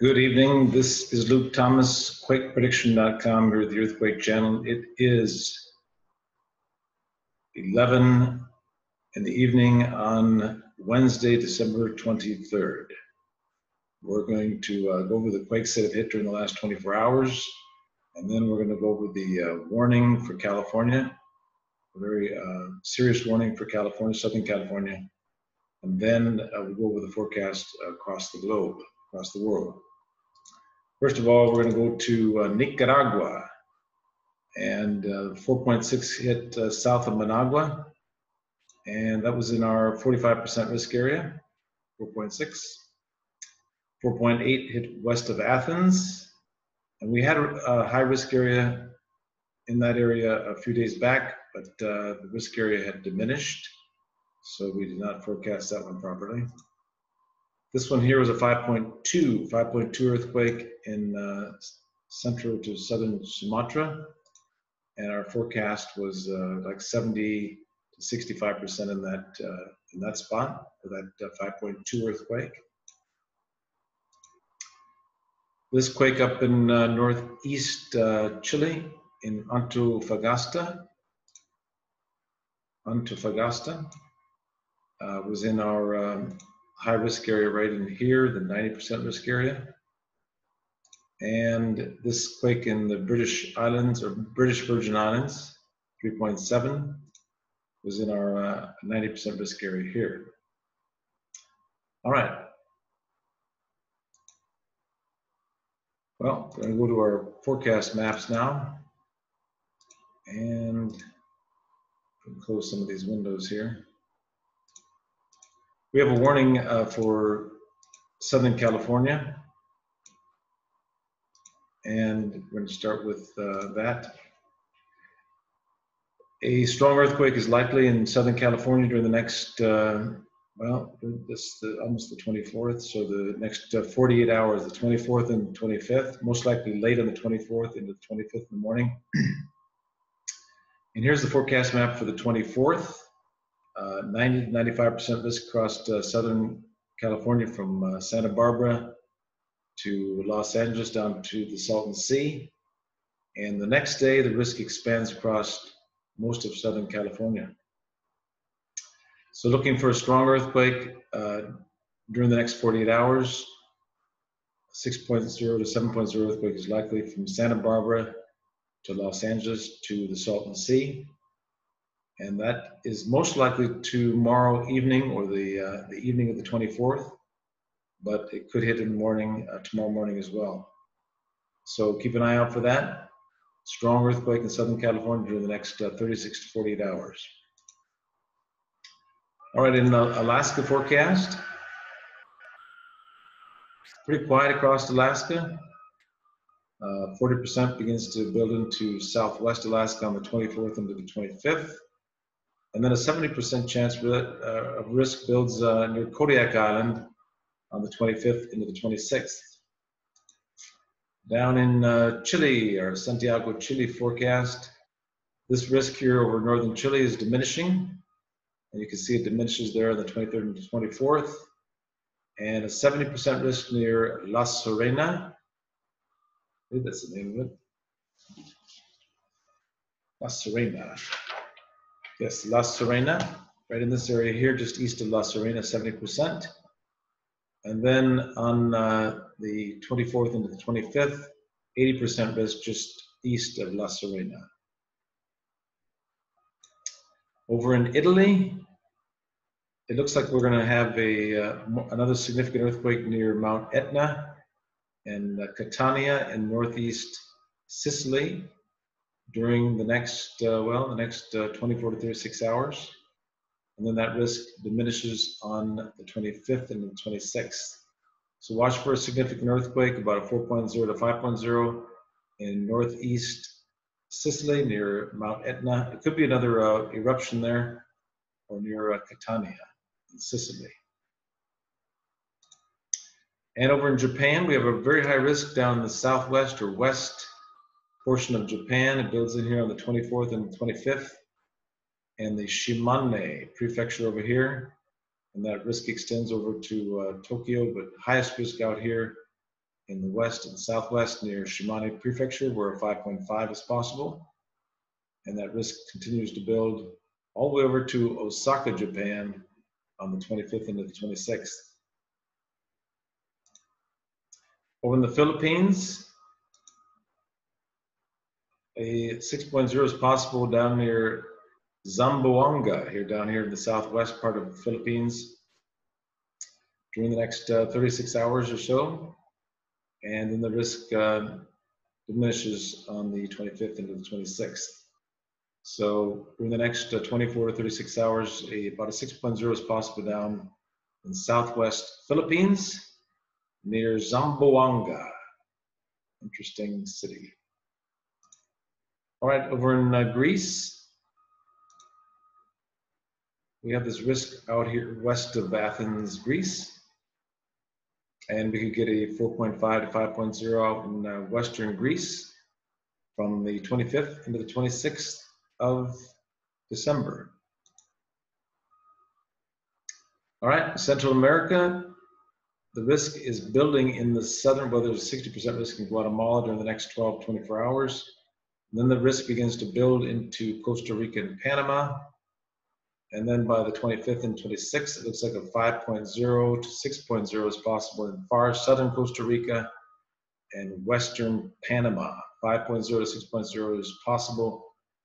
Good evening. This is Luke Thomas, QuakePrediction.com here at the Earthquake Channel. It is 11 in the evening on Wednesday, December 23rd. We're going to uh, go over the quakes that have hit during the last 24 hours, and then we're going to go over the uh, warning for California, a very uh, serious warning for California, Southern California, and then uh, we'll go over the forecast across the globe, across the world. First of all, we're going to go to uh, Nicaragua. And uh, 4.6 hit uh, south of Managua. And that was in our 45% risk area, 4.6. 4.8 hit west of Athens. And we had a, a, high risk area in that area a few days back, but uh, the risk area had diminished. So we did not forecast that one properly. This one here was a 5.2, 5.2 earthquake in uh, central to southern Sumatra. And our forecast was uh, like 70 to 65% in that, uh, in that spot for that uh, 5.2 earthquake. This quake up in uh, northeast uh, Chile in Antofagasta, Antofagasta, was in our um, high risk area right in here, the 90% risk area. And this quake in the British Islands or British Virgin Islands, 3.7, was in our 90% uh, risk area here. All right. Well, we're going to go to our forecast maps now. And close some of these windows here. We have a warning uh, for Southern California. And we're going to start with uh, that. A strong earthquake is likely in Southern California during the next, uh, well, this the, almost the 24th, so the next uh, 48 hours, the 24th and 25th, most likely late on the 24th into the 25th in the morning. and here's the forecast map for the 24th. Uh, 90 95% risk across uh, Southern California from uh, Santa Barbara to Los Angeles down to the Salton Sea. And the next day, the risk expands across most of Southern California. So looking for a strong earthquake uh, during the next 48 hours, 6.0 to 7.0 earthquake is likely from Santa Barbara to Los Angeles to the Salton Sea and that is most likely tomorrow evening or the uh, the evening of the 24th, but it could hit in the morning uh, tomorrow morning as well. So keep an eye out for that. Strong earthquake in Southern California during the next uh, 36 to 48 hours. All right, in the Alaska forecast, pretty quiet across Alaska. 40% uh, begins to build into southwest Alaska on the 24th into the 25th. And then a 70% chance uh, of risk builds uh, near Kodiak Island on the 25th into the 26th. Down in uh, Chile, our Santiago, Chile forecast, this risk here over northern Chile is diminishing. And you can see it diminishes there on the 23rd and the 24th. And a 70% risk near La Serena. I think that's the name of it. La Serena. Yes, La Serena, right in this area here, just east of La Serena, 70%. And then on uh, the 24th into the 25th, 80% risk just east of La Serena. Over in Italy, it looks like we're going to have a uh, another significant earthquake near Mount Etna and uh, Catania in northeast Sicily during the next, uh, well, the next uh, 24 to 36 hours. And then that risk diminishes on the 25th and the 26th. So watch for a significant earthquake, about a 4.0 to 5.0 in northeast Sicily near Mount Etna. It could be another uh, eruption there or near uh, Catania in Sicily. And over in Japan, we have a very high risk down the southwest or west portion of Japan. It builds in here on the 24th and 25th. And the Shimane prefecture over here. And that risk extends over to uh, Tokyo, but highest risk out here in the west and southwest near Shimane Prefecture, where a 5.5 is possible. And that risk continues to build all the way over to Osaka, Japan on the 25th into the 26th. Over in the Philippines, a 6.0 is possible down near Zamboanga, here down here in the southwest part of the Philippines during the next uh, 36 hours or so. And then the risk uh, diminishes on the 25th into the 26th. So during the next uh, 24 to 36 hours, a, about a 6.0 is possible down in southwest Philippines near Zamboanga. Interesting city. All right, over in uh, Greece, we have this risk out here west of Athens, Greece. And we could get a 4.5 to 5.0 out in uh, western Greece from the 25th into the 26th of December. All right, Central America, the risk is building in the southern, well, there's a 60% risk in Guatemala during the next 12, 24 hours. Then the risk begins to build into Costa Rica and Panama. And then by the 25th and 26th, it looks like a 5.0 to 6.0 is possible in far southern Costa Rica and western Panama. 5.0 to 6.0 is possible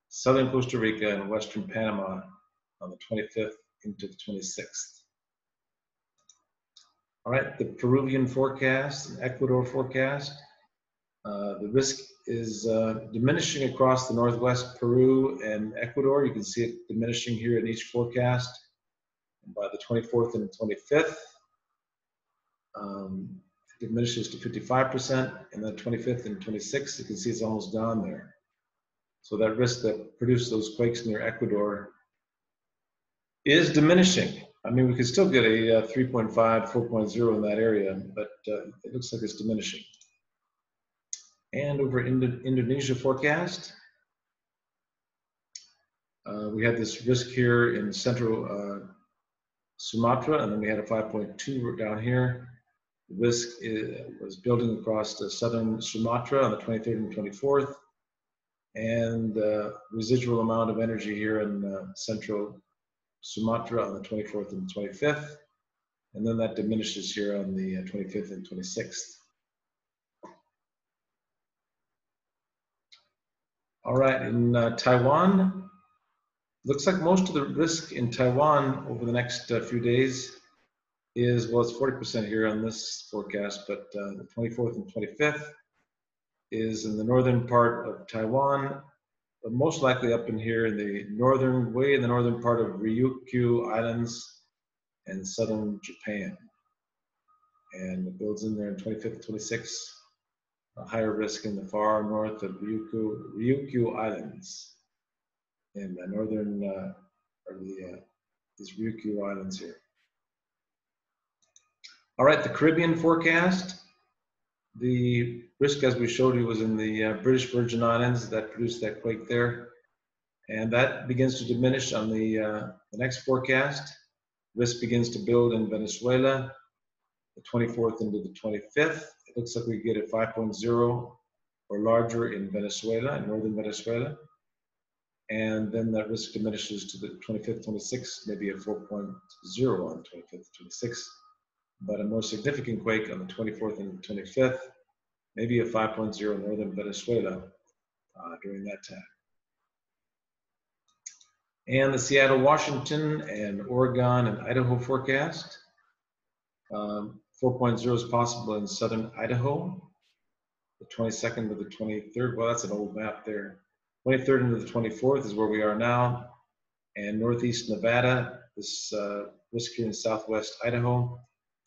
southern Costa Rica and western Panama on the 25th into the 26th. All right, the Peruvian forecast and Ecuador forecast. Uh, the risk is uh, diminishing across the northwest Peru and Ecuador. You can see it diminishing here in each forecast. And by the 24th and 25th, um, it diminishes to 55%, and then 25th and 26th, you can see it's almost gone there. So that risk that produced those quakes near Ecuador is diminishing. I mean, we could still get a uh, 3.5, 4.0 in that area, but uh, it looks like it's diminishing. And over in the Indonesia forecast, uh, we had this risk here in central uh, Sumatra, and then we had a 5.2 down here. The risk is, was building across the southern Sumatra on the 23rd and 24th, and uh, residual amount of energy here in uh, central Sumatra on the 24th and 25th, and then that diminishes here on the 25th uh, and 26th. All right, in uh, Taiwan, looks like most of the risk in Taiwan over the next uh, few days is, well, it's 40% here on this forecast, but uh, the 24th and 25th is in the northern part of Taiwan, but most likely up in here in the northern, way in the northern part of Ryukyu Islands and southern Japan. And it builds in there in 25th, 26th, a higher risk in the far north of Ryukyu, Ryukyu Islands in the northern, uh, or the, uh, these Ryukyu Islands here. All right, the Caribbean forecast. The risk, as we showed you, was in the uh, British Virgin Islands that produced that quake there. And that begins to diminish on the, uh, the next forecast. Risk begins to build in Venezuela, the 24th into the 25th. Looks like we get a 5.0 or larger in Venezuela, in northern Venezuela. And then that risk diminishes to the 25th, 26th, maybe a 4.0 on the 25th, 26th but a more significant quake on the 24th and 25th, maybe a 5.0 in northern Venezuela uh, during that time. And the Seattle, Washington, and Oregon and Idaho forecast. Um, 4.0 is possible in southern Idaho, the 22nd to the 23rd. Well, that's an old map there. 23rd into the 24th is where we are now. And northeast Nevada, this uh, risk here in southwest Idaho,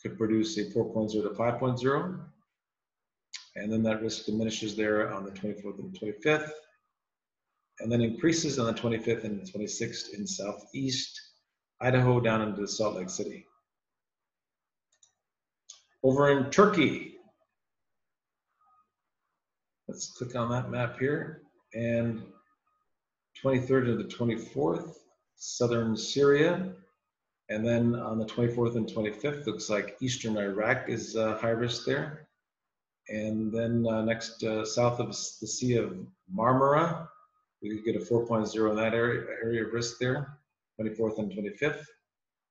could produce a 4.0 to 5.0. And then that risk diminishes there on the 24th and 25th. And then increases on the 25th and 26th in southeast Idaho down into Salt Lake City. Over in Turkey, let's click on that map here. And 23rd to the 24th, southern Syria, and then on the 24th and 25th, looks like Eastern Iraq is uh, high risk there. And then uh, next, uh, south of the Sea of Marmara, we could get a 4.0 in that area, area of risk there, 24th and 25th.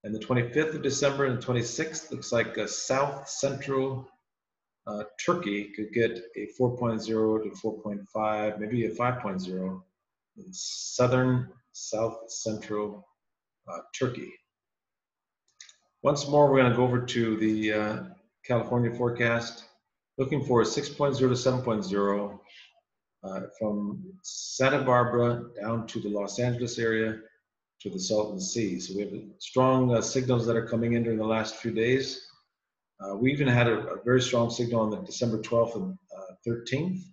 And the 25th of December and the 26th looks like a south central uh, Turkey could get a 4.0 to 4.5, maybe a 5.0 in southern, south central uh, Turkey. Once more, we're going to go over to the uh, California forecast, looking for a 6.0 to 7.0 uh, from Santa Barbara down to the Los Angeles area to the Salton Sea. So we have strong uh, signals that are coming in during the last few days. Uh, we even had a, a, very strong signal on the December 12th and 13th. Uh,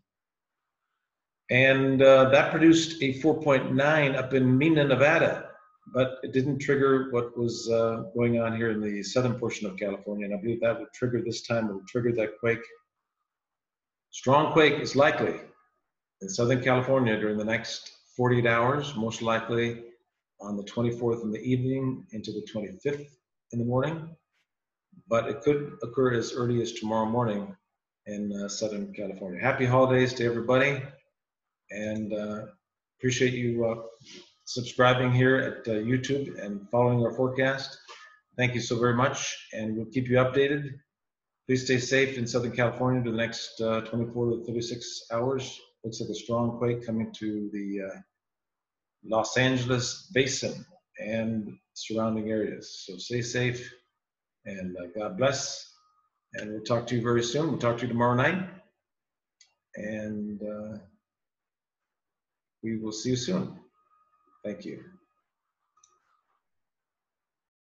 and uh, that produced a 4.9 up in Mina, Nevada, but it didn't trigger what was uh, going on here in the southern portion of California. And I believe that would trigger this time, it would trigger that quake. Strong quake is likely in Southern California during the next 48 hours, most likely on the 24th in the evening into the 25th in the morning. But it could occur as early as tomorrow morning in uh, Southern California. Happy holidays to everybody and uh, appreciate you uh, subscribing here at uh, YouTube and following our forecast. Thank you so very much, and we'll keep you updated. Please stay safe in Southern California for the next uh, 24 to 36 hours. Looks like a strong quake coming to the uh, Los Angeles basin and surrounding areas. So stay safe and uh, God bless. And we'll talk to you very soon. We'll talk to you tomorrow night. And uh, we will see you soon. Thank you.